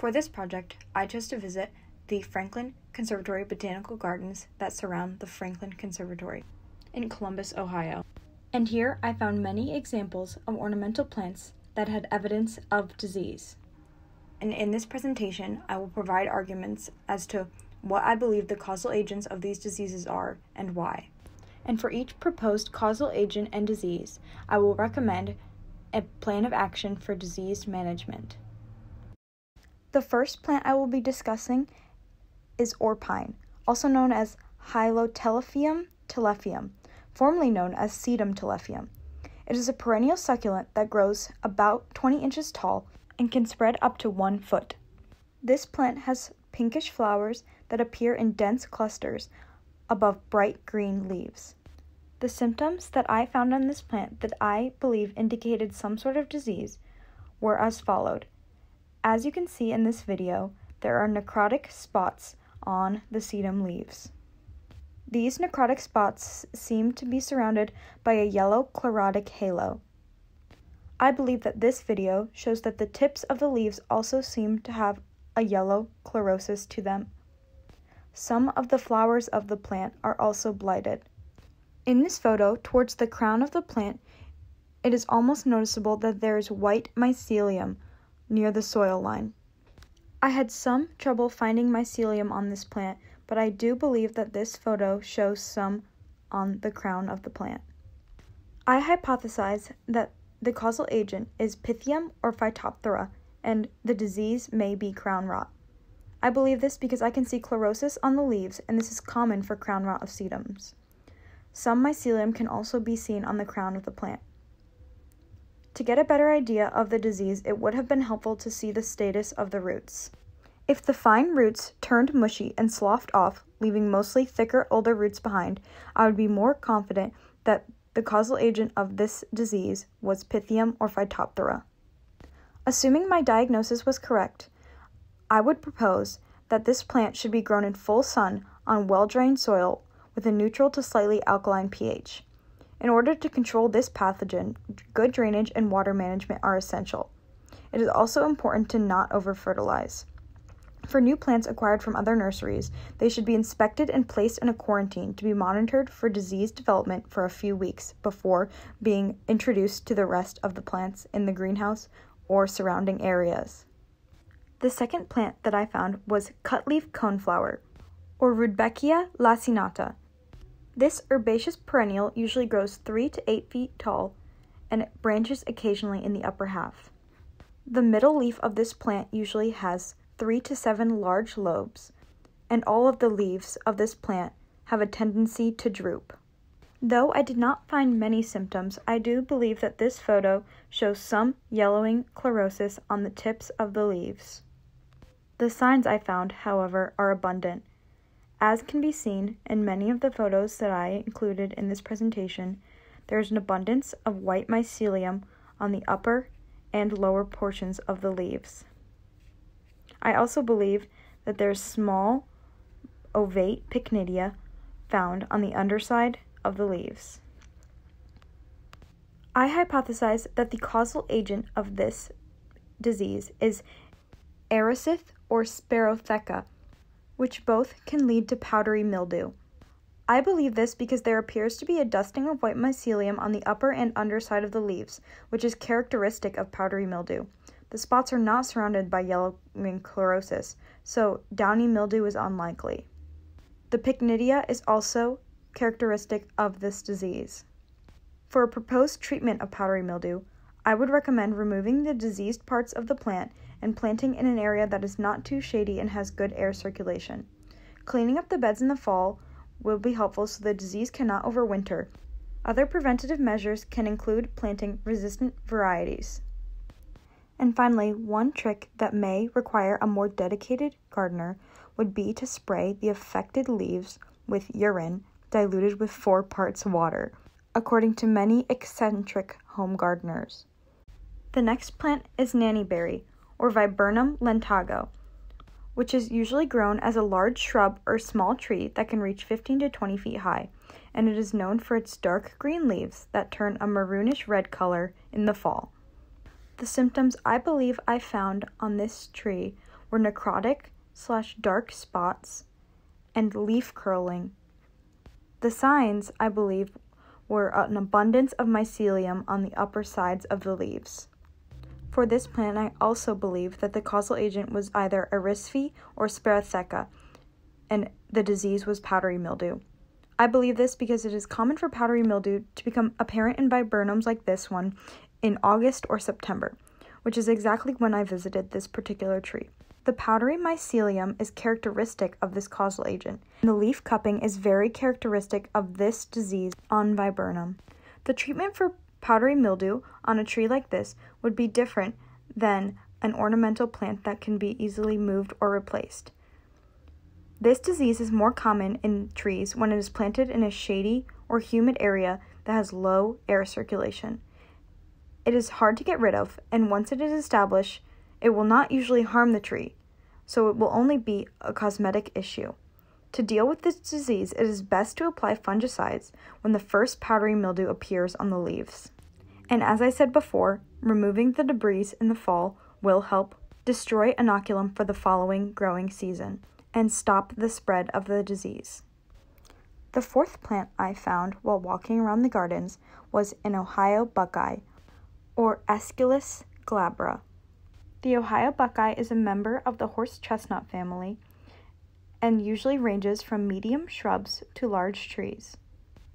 For this project, I chose to visit the Franklin Conservatory Botanical Gardens that surround the Franklin Conservatory in Columbus, Ohio. And here I found many examples of ornamental plants that had evidence of disease. And in this presentation, I will provide arguments as to what I believe the causal agents of these diseases are and why. And for each proposed causal agent and disease, I will recommend a plan of action for disease management. The first plant I will be discussing is orpine, also known as Hylotelephium telephium, formerly known as Sedum telephium. It is a perennial succulent that grows about 20 inches tall and can spread up to one foot. This plant has pinkish flowers that appear in dense clusters above bright green leaves. The symptoms that I found on this plant that I believe indicated some sort of disease were as followed. As you can see in this video, there are necrotic spots on the sedum leaves. These necrotic spots seem to be surrounded by a yellow chlorotic halo. I believe that this video shows that the tips of the leaves also seem to have a yellow chlorosis to them. Some of the flowers of the plant are also blighted. In this photo, towards the crown of the plant, it is almost noticeable that there is white mycelium near the soil line. I had some trouble finding mycelium on this plant but I do believe that this photo shows some on the crown of the plant. I hypothesize that the causal agent is Pythium or Phytophthora, and the disease may be crown rot. I believe this because I can see chlorosis on the leaves, and this is common for crown rot of sedums. Some mycelium can also be seen on the crown of the plant. To get a better idea of the disease, it would have been helpful to see the status of the roots. If the fine roots turned mushy and sloughed off, leaving mostly thicker, older roots behind, I would be more confident that the causal agent of this disease was Pythium or Phytophthora. Assuming my diagnosis was correct, I would propose that this plant should be grown in full sun on well drained soil with a neutral to slightly alkaline pH. In order to control this pathogen, good drainage and water management are essential. It is also important to not over fertilize. For new plants acquired from other nurseries, they should be inspected and placed in a quarantine to be monitored for disease development for a few weeks before being introduced to the rest of the plants in the greenhouse or surrounding areas. The second plant that I found was cutleaf coneflower, or Rudbeckia laciniata. This herbaceous perennial usually grows 3 to 8 feet tall and it branches occasionally in the upper half. The middle leaf of this plant usually has three to seven large lobes, and all of the leaves of this plant have a tendency to droop. Though I did not find many symptoms, I do believe that this photo shows some yellowing chlorosis on the tips of the leaves. The signs I found, however, are abundant. As can be seen in many of the photos that I included in this presentation, there is an abundance of white mycelium on the upper and lower portions of the leaves. I also believe that there's small ovate pycnidia found on the underside of the leaves. I hypothesize that the causal agent of this disease is Erysiphe or Sphaerotheca, which both can lead to powdery mildew. I believe this because there appears to be a dusting of white mycelium on the upper and underside of the leaves, which is characteristic of powdery mildew. The spots are not surrounded by yellowing chlorosis, so downy mildew is unlikely. The pycnidia is also characteristic of this disease. For a proposed treatment of powdery mildew, I would recommend removing the diseased parts of the plant and planting in an area that is not too shady and has good air circulation. Cleaning up the beds in the fall will be helpful so the disease cannot overwinter. Other preventative measures can include planting resistant varieties. And finally, one trick that may require a more dedicated gardener would be to spray the affected leaves with urine diluted with four parts water, according to many eccentric home gardeners. The next plant is nannyberry, or Viburnum lentago, which is usually grown as a large shrub or small tree that can reach 15 to 20 feet high, and it is known for its dark green leaves that turn a maroonish red color in the fall. The symptoms I believe I found on this tree were necrotic slash dark spots and leaf curling. The signs, I believe, were an abundance of mycelium on the upper sides of the leaves. For this plant, I also believe that the causal agent was either Erysiphe or Sphaerotheca, and the disease was powdery mildew. I believe this because it is common for powdery mildew to become apparent in viburnums like this one in August or September, which is exactly when I visited this particular tree. The powdery mycelium is characteristic of this causal agent, and the leaf cupping is very characteristic of this disease on viburnum. The treatment for powdery mildew on a tree like this would be different than an ornamental plant that can be easily moved or replaced. This disease is more common in trees when it is planted in a shady or humid area that has low air circulation. It is hard to get rid of, and once it is established, it will not usually harm the tree, so it will only be a cosmetic issue. To deal with this disease, it is best to apply fungicides when the first powdery mildew appears on the leaves. And as I said before, removing the debris in the fall will help destroy inoculum for the following growing season and stop the spread of the disease. The fourth plant I found while walking around the gardens was an Ohio buckeye, or Aesculus glabra. The Ohio buckeye is a member of the horse chestnut family and usually ranges from medium shrubs to large trees.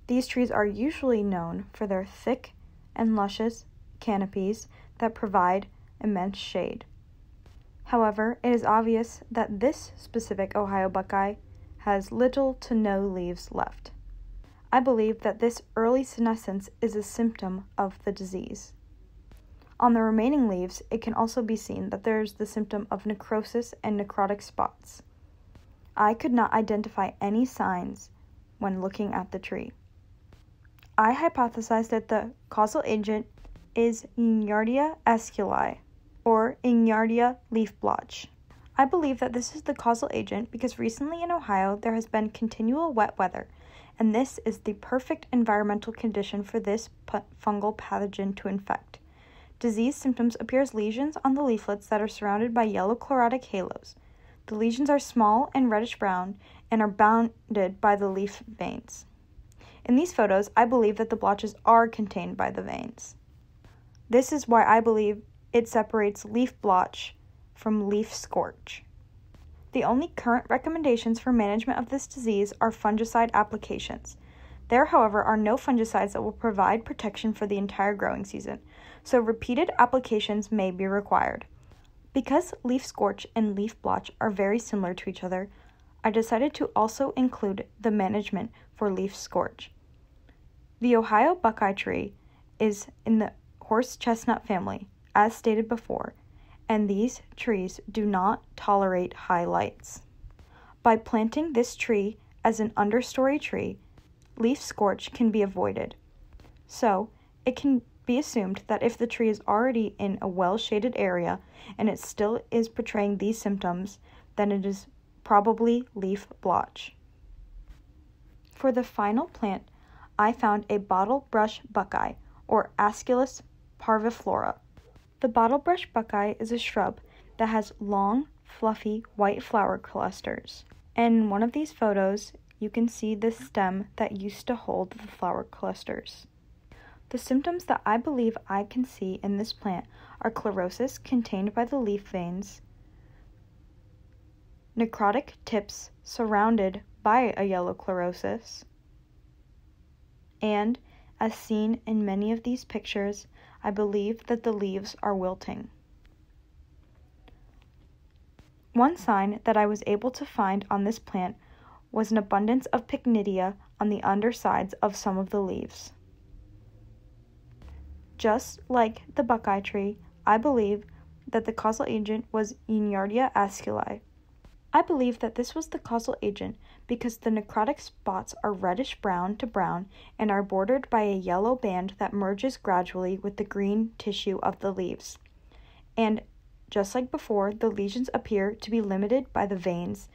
These trees are usually known for their thick and luscious canopies that provide immense shade. However, it is obvious that this specific Ohio buckeye has little to no leaves left. I believe that this early senescence is a symptom of the disease. On the remaining leaves, it can also be seen that there is the symptom of necrosis and necrotic spots. I could not identify any signs when looking at the tree. I hypothesized that the causal agent is Guignardia aesculi, or Guignardia leaf blotch. I believe that this is the causal agent because recently in Ohio there has been continual wet weather, and this is the perfect environmental condition for this fungal pathogen to infect. Disease symptoms appear as lesions on the leaflets that are surrounded by yellow chlorotic halos. The lesions are small and reddish brown and are bounded by the leaf veins. In these photos, I believe that the blotches are contained by the veins. This is why I believe it separates leaf blotch from leaf scorch. The only current recommendations for management of this disease are fungicide applications. There, however, are no fungicides that will provide protection for the entire growing season, so repeated applications may be required. Because leaf scorch and leaf blotch are very similar to each other, I decided to also include the management for leaf scorch. The Ohio buckeye tree is in the horse chestnut family, as stated before, and these trees do not tolerate high lights. By planting this tree as an understory tree, leaf scorch can be avoided. So, it can be assumed that if the tree is already in a well shaded area and it still is portraying these symptoms, then it is probably leaf blotch. For the final plant, I found a bottle brush buckeye, or Aesculus parviflora. The bottlebrush buckeye is a shrub that has long, fluffy white flower clusters. In one of these photos, you can see the stem that used to hold the flower clusters. The symptoms that I believe I can see in this plant are chlorosis contained by the leaf veins, necrotic tips surrounded by a yellow chlorosis, and, as seen in many of these pictures, I believe that the leaves are wilting. One sign that I was able to find on this plant was an abundance of pycnidia on the undersides of some of the leaves. Just like the buckeye tree, I believe that the causal agent was Guignardia aesculi. I believe that this was the causal agent because the necrotic spots are reddish brown to brown and are bordered by a yellow band that merges gradually with the green tissue of the leaves. And just like before, the lesions appear to be limited by the veins.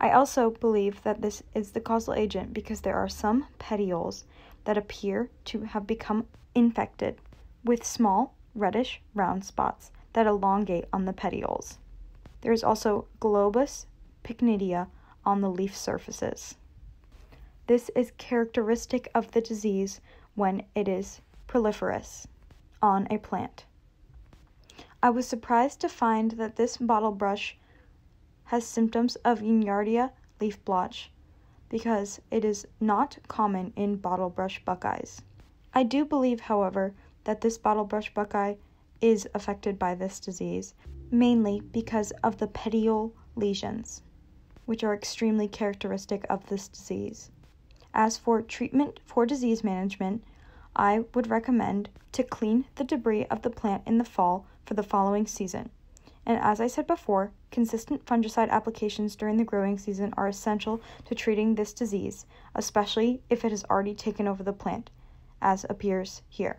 I also believe that this is the causal agent because there are some petioles that appear to have become infected with small reddish round spots that elongate on the petioles. There is also globose pycnidia on the leaf surfaces. This is characteristic of the disease when it is proliferous on a plant. I was surprised to find that this bottle brush has symptoms of Guignardia leaf blotch because it is not common in bottle brush buckeyes. I do believe, however, that this bottle brush buckeye is affected by this disease, mainly because of the petiole lesions, which are extremely characteristic of this disease. As for treatment for disease management, I would recommend to clean the debris of the plant in the fall for the following season. And as I said before, consistent fungicide applications during the growing season are essential to treating this disease, especially if it has already taken over the plant, as appears here.